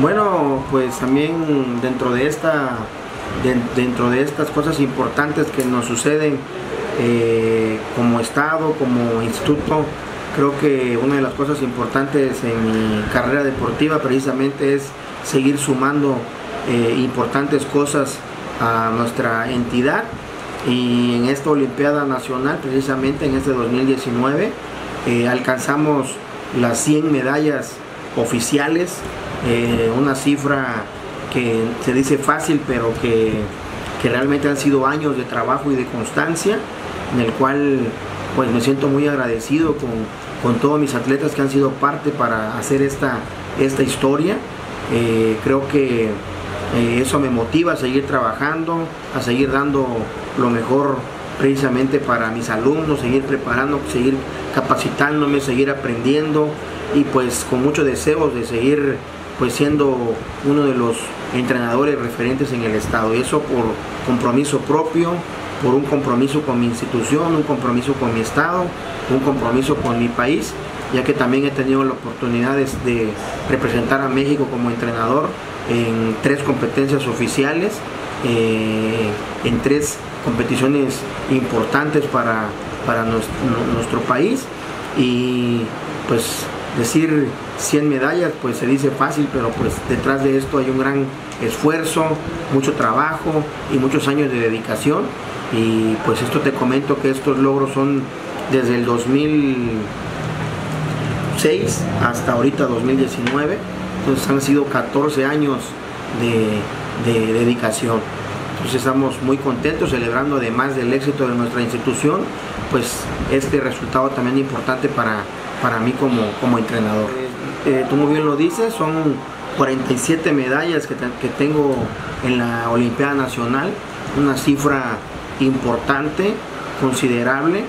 Bueno, pues también dentro de esta dentro de estas cosas importantes que nos suceden eh, como Estado, como instituto, creo que una de las cosas importantes en mi carrera deportiva precisamente es seguir sumando eh, importantes cosas a nuestra entidad. Y en esta Olimpiada Nacional, precisamente en este 2019, eh, alcanzamos las 100 medallas oficiales, eh, una cifra que se dice fácil, pero que, realmente han sido años de trabajo y de constancia, en el cual pues me siento muy agradecido con, con todos mis atletas que han sido parte para hacer esta, esta historia. Eh, creo que eh, eso me motiva a seguir trabajando, a seguir dando lo mejor precisamente para mis alumnos, seguir preparando, seguir capacitándome, seguir aprendiendo y pues con mucho deseo de seguir pues siendo uno de los entrenadores referentes en el estado. Y eso por compromiso propio, por un compromiso con mi institución, un compromiso con mi estado, un compromiso con mi país, ya que también he tenido la oportunidad de representar a México como entrenador en tres competencias oficiales, eh, en tres competiciones importantes para, para nuestro, país y pues decir 100 medallas pues se dice fácil pero pues detrás de esto hay un gran esfuerzo mucho trabajo y muchos años de dedicación y pues esto te comento que estos logros son desde el 2006 hasta ahorita 2019 entonces han sido 14 años de, dedicación. Entonces estamos muy contentos celebrando además del éxito de nuestra institución, pues este resultado también importante para, para mí como, como entrenador. Eh, tú muy bien lo dices, son 47 medallas que, tengo en la Olimpiada Nacional, una cifra importante, considerable.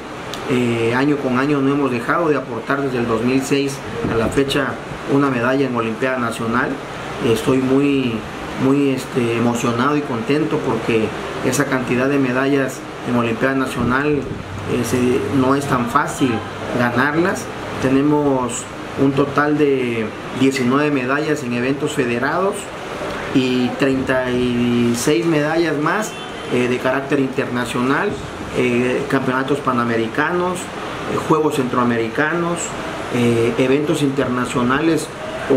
Eh, año con año no hemos dejado de aportar desde el 2006 a la fecha una medalla en Olimpiada Nacional. Estoy muy, muy este, emocionado y contento porque esa cantidad de medallas en Olimpiada Nacional eh, no es tan fácil ganarlas. Tenemos un total de 19 medallas en eventos federados y 36 medallas más eh, de carácter internacional, eh, campeonatos panamericanos, Juegos Centroamericanos, eh, eventos internacionales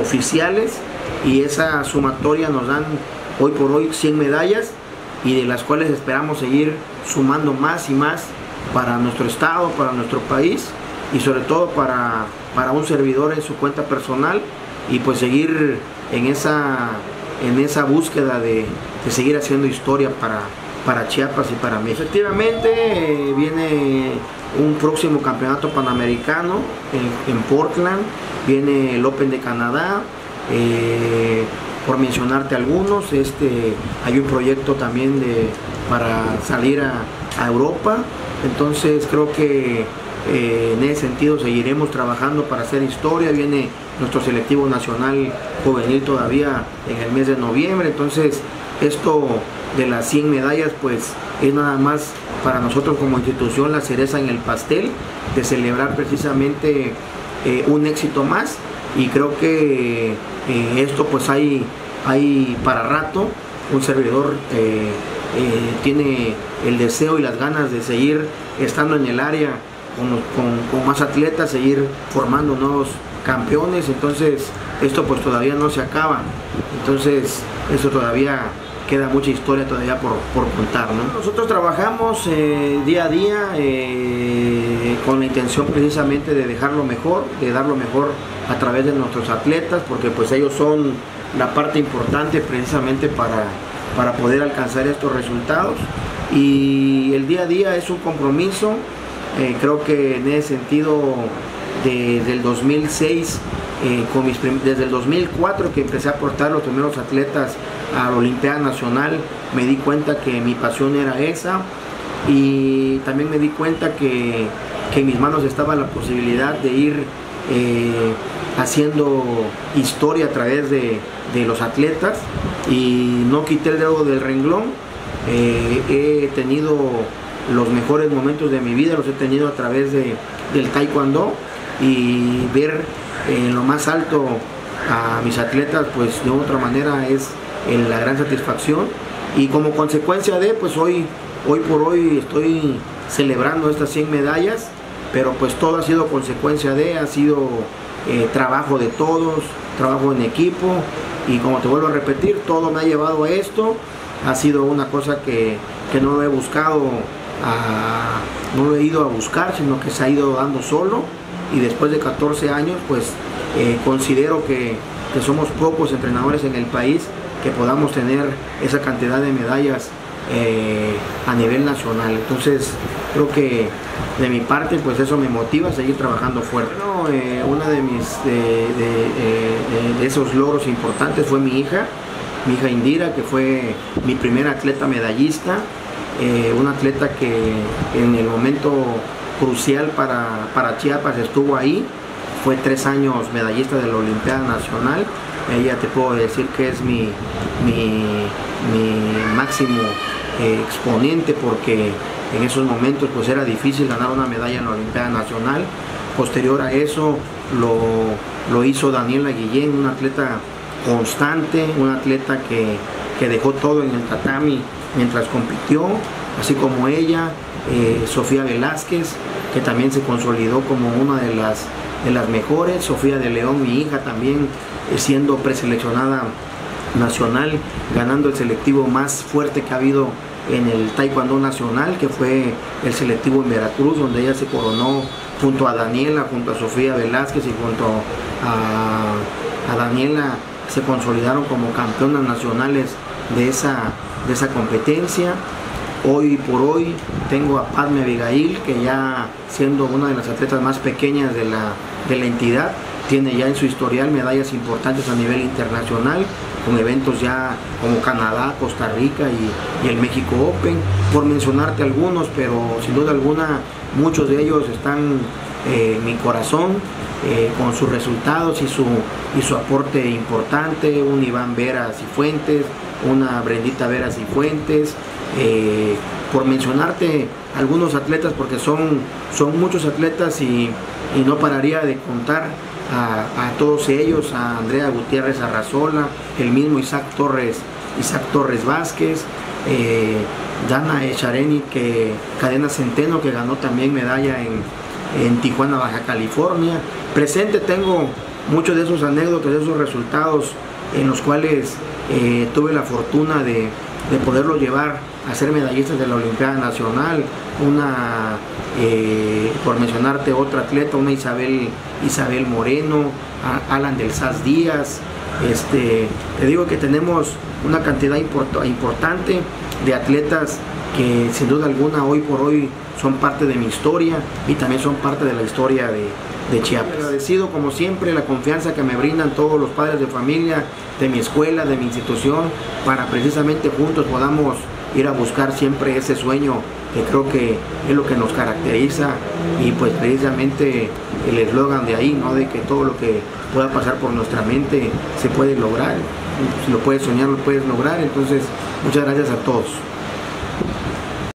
oficiales y esa sumatoria nos dan hoy por hoy 100 medallas y de las cuales esperamos seguir sumando más y más para nuestro estado, para nuestro país y sobre todo para, para un servidor en su cuenta personal y pues seguir en esa, en esa búsqueda de, seguir haciendo historia para, para Chiapas y para México. Efectivamente viene un próximo campeonato panamericano en, Portland, viene el Open de Canadá, eh, por mencionarte algunos, este, hay un proyecto también de, para salir a, Europa, entonces creo que eh, en ese sentido seguiremos trabajando para hacer historia, viene nuestro selectivo nacional juvenil todavía en el mes de noviembre, entonces esto de las 100 medallas pues es nada más para nosotros como institución la cereza en el pastel de celebrar precisamente eh, un éxito más. Y creo que eh, esto pues hay, hay para rato, un servidor tiene el deseo y las ganas de seguir estando en el área con, más atletas, seguir formando nuevos campeones, entonces esto pues todavía no se acaba, entonces eso todavía queda mucha historia todavía por, contar. Nosotros trabajamos eh, día a día eh, con la intención precisamente de dejar lo mejor, de dar lo mejor a través de nuestros atletas, porque pues ellos son la parte importante precisamente para, para poder alcanzar estos resultados. Y el día a día es un compromiso, eh, creo que en ese sentido desde el 2006, con mis desde el 2004 que empecé a aportar los primeros atletas a la Olimpiada Nacional, me di cuenta que mi pasión era esa y también me di cuenta que, en mis manos estaba la posibilidad de ir eh, haciendo historia a través de, los atletas y no quité el dedo del renglón. Eh, he tenido los mejores momentos de mi vida, los he tenido a través de, del taekwondo y ver en lo más alto a mis atletas, pues de otra manera es la gran satisfacción. Y como consecuencia de, pues hoy, hoy por hoy estoy celebrando estas 100 medallas, pero pues todo ha sido consecuencia de, ha sido eh, trabajo de todos, trabajo en equipo. Y como te vuelvo a repetir, todo me ha llevado a esto, ha sido una cosa que, no lo he buscado, no lo he ido a buscar, sino que se ha ido dando solo y después de 14 años pues eh, considero que, que somos pocos entrenadores en el país que podamos tener esa cantidad de medallas eh, a nivel nacional. Entonces, creo que de mi parte, pues eso me motiva a seguir trabajando fuerte. Eh, uno de mis de, esos logros importantes fue mi hija, mi hija Indira, que fue mi primera atleta medallista, eh, una atleta que en el momento crucial para, para Chiapas estuvo ahí, fue tres años medallista de la Olimpiada Nacional ella te puedo decir que es mi, máximo eh, exponente porque en esos momentos pues era difícil ganar una medalla en la Olimpiada Nacional. Posterior a eso lo, hizo Daniela Guillén, un atleta constante, un atleta que, dejó todo en el tatami mientras compitió, así como ella, eh, Sofía Velázquez, que también se consolidó como una de las, de las mejores, Sofía de León, mi hija también eh, siendo preseleccionada nacional, ganando el selectivo más fuerte que ha habido en el Taekwondo Nacional, que fue el selectivo en Veracruz, donde ella se coronó junto a Daniela, junto a Sofía Velázquez y junto a, a Daniela se consolidaron como campeonas nacionales de esa, de esa competencia. Hoy por hoy tengo a Padme Abigail, que ya siendo una de las atletas más pequeñas de la, de la entidad, tiene ya en su historial medallas importantes a nivel internacional, con eventos ya como Canadá, Costa Rica y, el México Open, por mencionarte algunos, pero sin duda alguna muchos de ellos están eh, en mi corazón, eh, con sus resultados y su, y su aporte importante, un Iván Veras y Fuentes, una Brendita Veras y Fuentes, eh, por mencionarte algunos atletas, porque son, son muchos atletas y, y no pararía de contar a, todos ellos, a Andrea Gutiérrez Arrazola, el mismo Isaac Torres, Isaac Torres Vázquez, eh, Dana Echareni, que Cadena Centeno, que ganó también medalla en, Tijuana, Baja California. Presente tengo muchos de esos anécdotas, de esos resultados en los cuales eh, tuve la fortuna de, de poderlo llevar a ser medallistas de la Olimpiada Nacional, una, eh, por mencionarte otra atleta, una Isabel, Isabel Moreno, Alan del Saz Díaz, este, te digo que tenemos una cantidad importante de atletas que sin duda alguna hoy por hoy son parte de mi historia y también son parte de la historia de, de Chiapas. Agradecido como siempre la confianza que me brindan todos los padres de familia, de mi escuela, de mi institución, para precisamente juntos podamos ir a buscar siempre ese sueño que creo que es lo que nos caracteriza y pues precisamente el eslogan de ahí, ¿no? De que todo lo que pueda pasar por nuestra mente se puede lograr. Si lo puedes soñar, lo puedes lograr. Entonces, muchas gracias a todos.